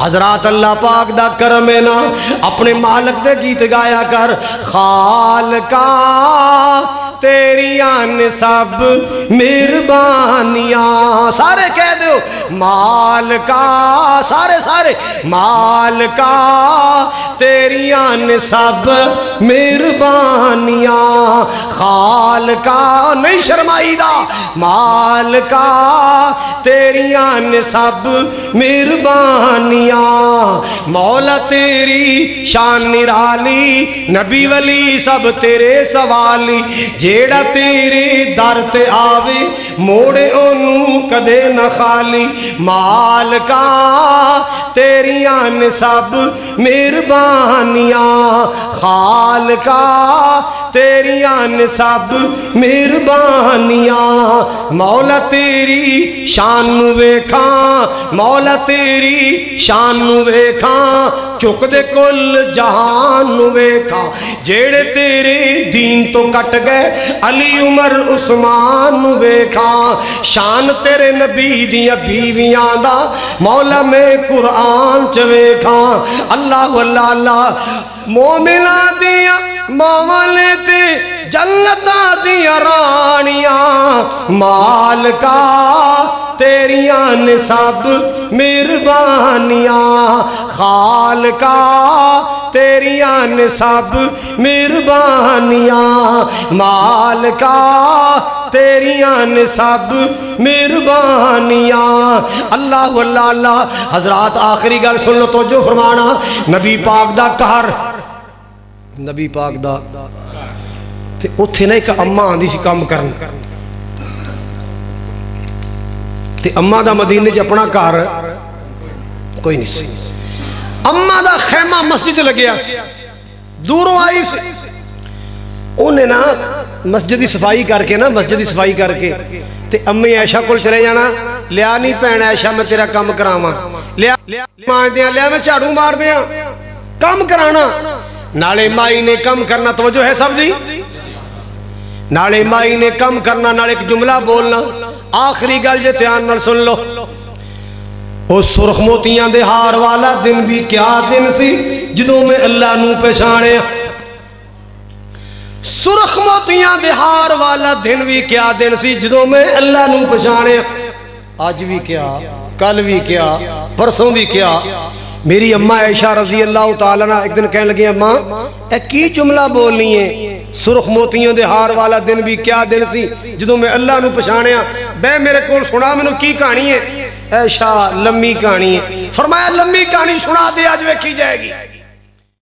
हजरात अल्लाह पाक दा करम ना, अपने मालक दे गीत गाया कर, खाल का तेरिया ने सब मेहरबानिया सारे कह दो माल का, सारे सारे, माल का तेरिया सब मेहरबानियाँ। खाल का नहीं शर्माईदा माल का तेरिया ने सब मेहरबानियाँ। मौला तेरी शान निराली, नबी वली सब तेरे सवाली। जेड़ा तेरे दर ते आवे, मोड़े ओनू कदे न खाली। माल का तेरिया सब मेहरबानिया खाल का तेरिया सब मेहरबानियाँ। मौला तेरी शान वेखा, मौला तेरी शान वेखा चुकदे कुल जहान वेखा। जेड़े तेरे दीन तो कट गए, अली उमर उस्मान वेखा। शान तेरे नबी दिया बीवियाँ दा, मौला में कुरान च वेखा। अल्लाह अल्लाह अल्लाह, मोमिना दिया मावा ने ते जन्नता दिया रानियाँ मालका तेरिया ने सब मेहरबानियाँ खालका तेरिया ने सब मेहरबानियाँ मालका तेरिया ने सब मेहरबानिया अल्लाह अल्लाह हजरात आखिरी गल सुन लो तो जो फरमाना नबी पाक दा घर नबी पाक दा ਤੇ ਉੱਥੇ ਨਾ ਇੱਕ ਅੰਮਾ ਆਂਦੀ ਸੀ ਕੰਮ ਕਰਨ ਤੇ ਅੰਮਾ ਦਾ ਮਦੀਨੇ 'ਚ ਆਪਣਾ ਘਰ ਕੋਈ ਨਹੀਂ ਸੀ ਅੰਮਾ ਦਾ ਖੈਮਾ ਮਸਜਿਦ 'ਚ ਲੱਗਿਆ ਸੀ ਦੂਰੋਂ ਆਈ ਸੀ ਉਹਨੇ ਨਾ ਮਸਜਿਦ ਦੀ ਸਫਾਈ ਕਰਕੇ ਨਾ ਮਸਜਿਦ ਦੀ ਸਫਾਈ ਕਰਕੇ ਤੇ ਅੰਮੀ ਐਸ਼ਾ ਕੋਲ ਚਲੇ ਜਾਣਾ ਲਿਆ ਨਹੀਂ ਭੈਣ ਐਸ਼ਾ ਮੈਂ ਤੇਰਾ ਕੰਮ ਕਰਾਵਾਂ ਲਿਆ ਮਾਂਜਦੇ ਆ ਲਿਆ ਮੈਂ ਝਾੜੂ ਮਾਰਦੇ ਆ ਕੰਮ ਕਰਾਣਾ ਨਾਲੇ ਮਾਈ ਨੇ ਕੰਮ ਕਰਨਾ ਤਵਜੋ ਹੈ ਸਭ ਦੀ ਨਾਲੇ ਮਾਈ ਨੇ ਕੰਮ ਕਰਨਾ ਨਾਲ ਇੱਕ ਜੁਮਲਾ ਬੋਲਣਾ ਆਖਰੀ ਗੱਲ ਜੇ ਧਿਆਨ ਨਾਲ ਸੁਣ ਲਓ ਉਹ ਸੁਰਖ ਮੋਤੀਆਂ ਦੇ ਹਾਰ ਵਾਲਾ ਦਿਨ ਵੀ ਕਿਆ ਦਿਨ ਸੀ ਜਦੋਂ ਮੈਂ ਅੱਲਾ ਨੂੰ ਪਛਾਣਿਆ ਸੁਰਖ ਮੋਤੀਆਂ ਦੇ ਹਾਰ ਵਾਲਾ ਦਿਨ ਵੀ ਕਿਆ ਦਿਨ ਸੀ ਜਦੋਂ ਮੈਂ ਅੱਲਾ ਨੂੰ ਪਛਾਣਿਆ ਅੱਜ ਵੀ ਕਿਆ ਕੱਲ ਵੀ ਕਿਆ ਪਰਸੋਂ ਵੀ ਕਿਆ मेरी अम्मा ऐशा रजी अल्लाह तला एक दिन कह लगे अम्मा ए की जुमला बोलनी है सुरख मोतियों के हार वाला दिन भी क्या दिन सी? जो मैं अल्लाह पछाणिया बह मेरे को सुना, मैनू की कहानी है? ऐशा, लम्मी कहानी है। फरमाया, लम्मी कहानी सुना दे, आज वेखी जाएगी।